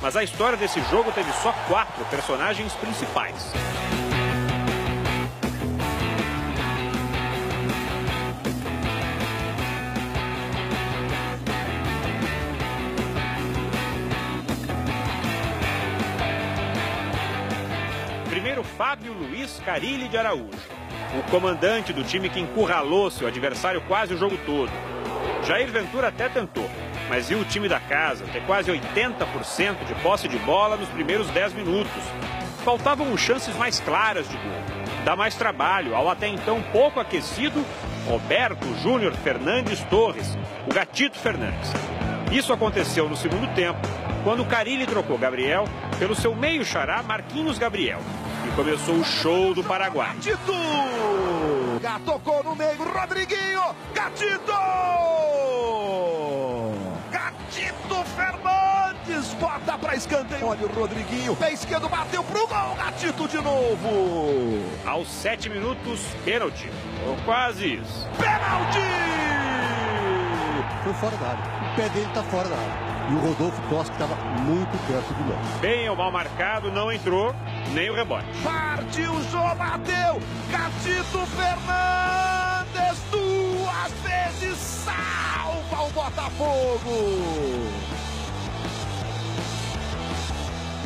Mas a história desse jogo teve só quatro personagens principais. Primeiro, Fábio Luiz Carilli de Araújo, o comandante do time que encurralou seu adversário quase o jogo todo. Jair Ventura até tentou, mas viu o time da casa ter quase 80% de posse de bola nos primeiros 10 minutos. Faltavam chances mais claras de gol. Dá mais trabalho ao até então pouco aquecido Roberto Júnior Fernandes Torres, o Gatito Fernandes. Isso aconteceu no segundo tempo, quando Carilli trocou Gabriel pelo seu meio xará Marquinhos Gabriel. E começou o show do Paraguai. Gatito! Tocou no meio, Rodriguinho! Gatito! Escanteio. Olha o Rodriguinho. Pé esquerdo bateu pro gol. Gatito de novo. Aos sete minutos, pênalti. Ou quase isso. Pênalti! Foi fora da área. O pé dele tá fora da área. E o Rodolfo Costa estava muito perto do lance. Bem ou mal marcado, não entrou nem o rebote. Partiu, Jô, bateu. Gatito Fernandes duas vezes salva o Botafogo.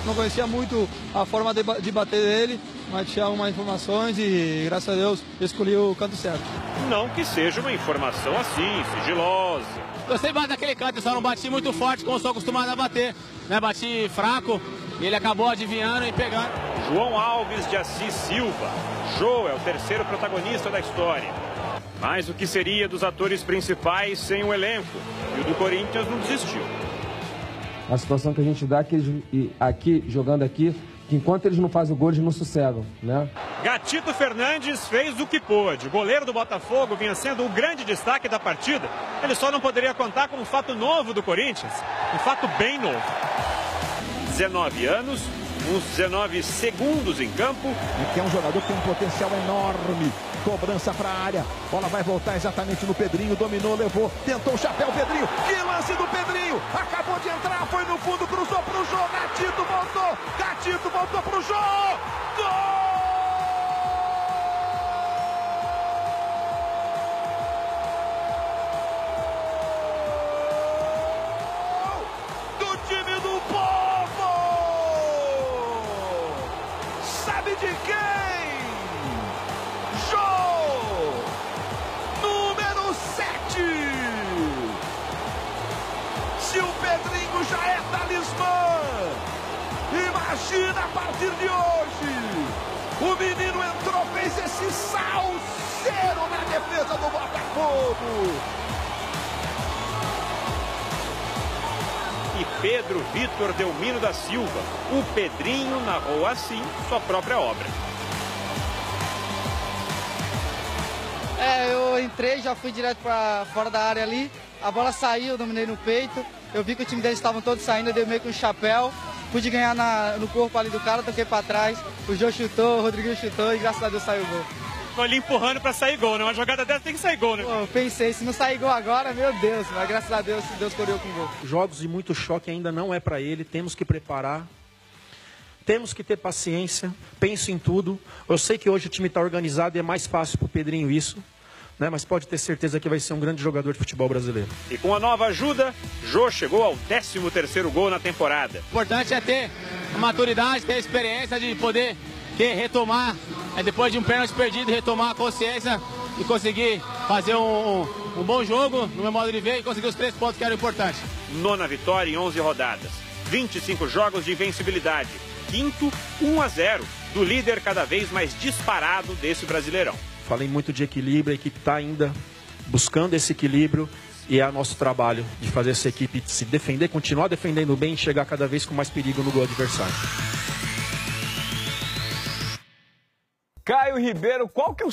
Não conhecia muito a forma de, de bater dele, mas tinha algumas informações e, graças a Deus, escolhi o canto certo. Não que seja uma informação assim, sigilosa. Eu sempre bato naquele canto, só não bati muito forte como sou acostumado a bater. Né? Bati fraco, e ele acabou adivinhando e pegando. João Alves de Assis Silva. Jô é o terceiro protagonista da história. Mas o que seria dos atores principais sem o elenco? E o do Corinthians não desistiu. A situação que a gente dá aqui, aqui jogando aqui, que enquanto eles não fazem o gol, eles não sossegam, né? Gatito Fernandes fez o que pôde. O goleiro do Botafogo vinha sendo o grande destaque da partida. Ele só não poderia contar com um fato novo do Corinthians, um fato bem novo. 19 anos, uns 19 segundos em campo. E que é um jogador que tem um potencial enorme. Cobrança para a área. Bola vai voltar exatamente no Pedrinho. Dominou, levou, tentou o chapéu. Pedrinho. Que imagina a partir de hoje! O menino entrou, fez esse salseiro na defesa do Botafogo! E Pedro Vitor Delmino da Silva. O Pedrinho narrou assim sua própria obra. É, eu entrei, já fui direto para fora da área ali. A bola saiu, eu dominei no peito. Eu vi que o time deles estavam todos saindo, eu dei meio com um chapéu. Pude ganhar na, no corpo ali do cara, toquei para trás. O Jô chutou, o Rodriguinho chutou e graças a Deus saiu o gol. Ficou ali empurrando para sair gol, né? Uma jogada dessa tem que sair gol, né? Pô, eu pensei, se não sair gol agora, meu Deus, mas graças a Deus, Deus correu com o gol. Jogos de muito choque ainda não é para ele, temos que preparar. Temos que ter paciência, penso em tudo. Eu sei que hoje o time está organizado e é mais fácil para o Pedrinho isso. Né? Mas pode ter certeza que vai ser um grande jogador de futebol brasileiro. E com a nova ajuda, Jô chegou ao 13 terceiro gol na temporada. O importante é ter a maturidade, ter a experiência de poder que retomar, é, depois de um pênalti perdido, retomar a consciência e conseguir fazer um, um, um, bom jogo no meu modo de ver e conseguir os três pontos que eram importantes. Nona vitória em 11 rodadas, 25 jogos de invencibilidade, quinto 1 a 0 do líder cada vez mais disparado desse Brasileirão. Falei muito de equilíbrio, a equipe está ainda buscando esse equilíbrio e é nosso trabalho de fazer essa equipe se defender, continuar defendendo bem e chegar cada vez com mais perigo no gol adversário. Caio Ribeiro, qual que é o